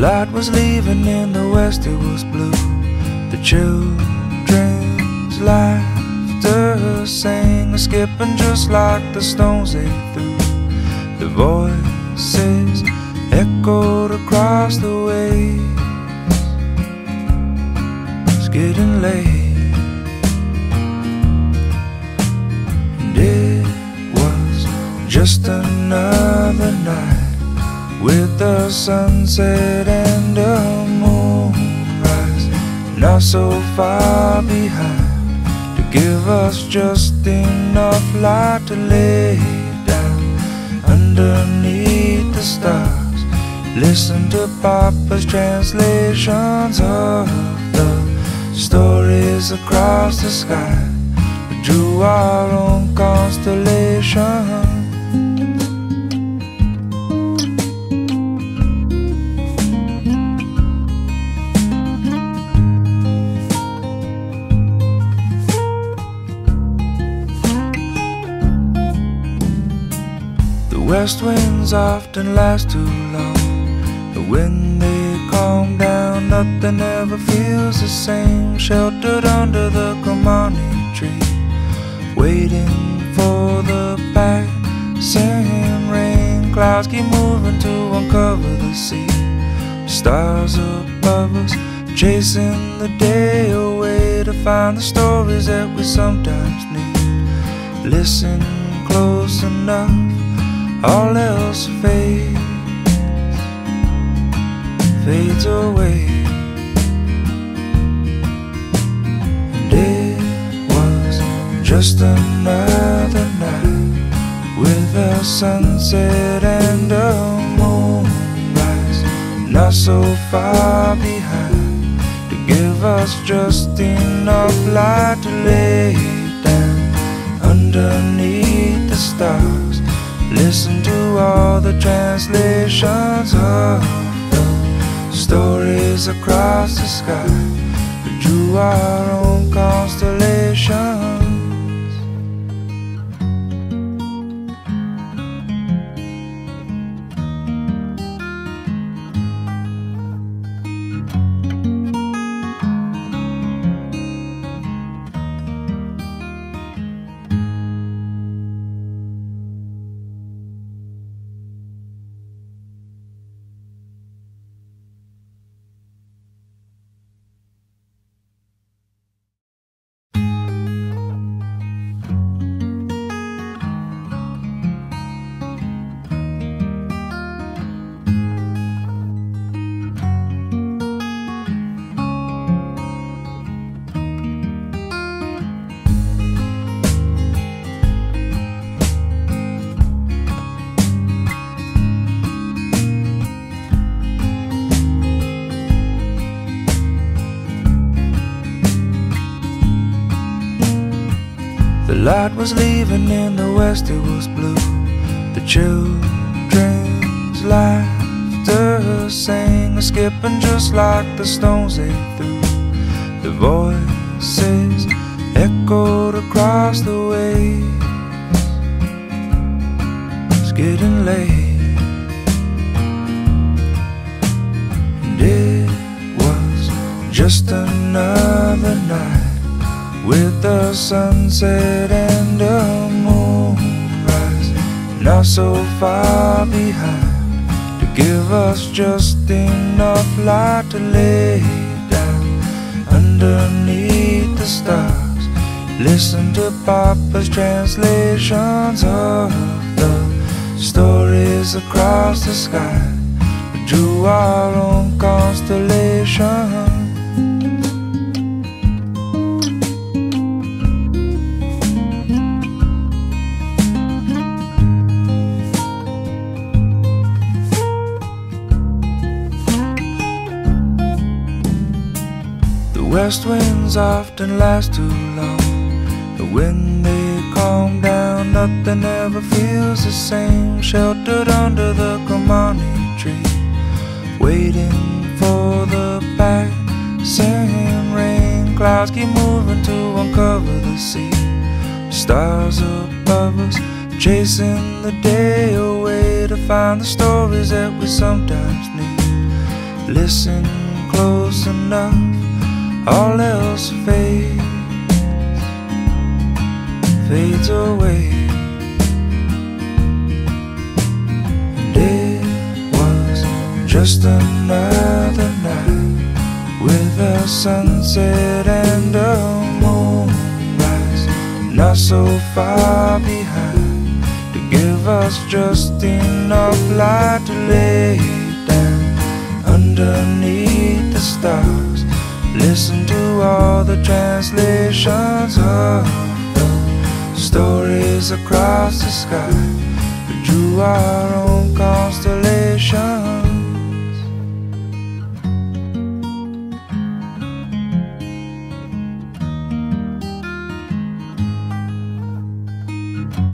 Light was leaving in the west, it was blue. The children's laughter sang, skipping just like the stones they threw. The voices echoed across the waves. It's getting late, it was just another night with the sunset and a moonrise, not so far behind to give us just enough light to lay down underneath the stars. Listen to Papa's translations of the stories across the sky. Drew our own constellation. West winds often last too long. But when they calm down, nothing ever feels the same. Sheltered under the Kamani tree, waiting for the passing rain. Clouds keep moving to uncover the sea. Stars above us, chasing the day away to find the stories that we sometimes need. Listen close enough all else fades, fades away. And it was just another night with a sunset and a moonrise, not so far behind to give us just enough light to lay down underneath the stars. Listen to all the translations of the stories across the sky. We drew our own constellations. Light was leaving in the west, it was blue. The children's laughter sang, skipping just like the stones they threw. The voices echoed across the waves. It's getting late, just another the sunset and a moonrise, not so far behind to give us just enough light to lay down underneath the stars. Listen to Papa's translations of the stories across the sky. We drew our own constellation. West winds often last too long. But when they calm down, nothing ever feels the same. Sheltered under the Kamani tree, waiting for the passing rain. Clouds keep moving to uncover the sea. Stars above us, chasing the day away to find the stories that we sometimes need. Listen close enough, all else fades, fades away. And it was just another night with a sunset and a moonrise, not so far behind to give us just enough light to lay down underneath the stars. Listen to all the translations of the stories across the sky. But you are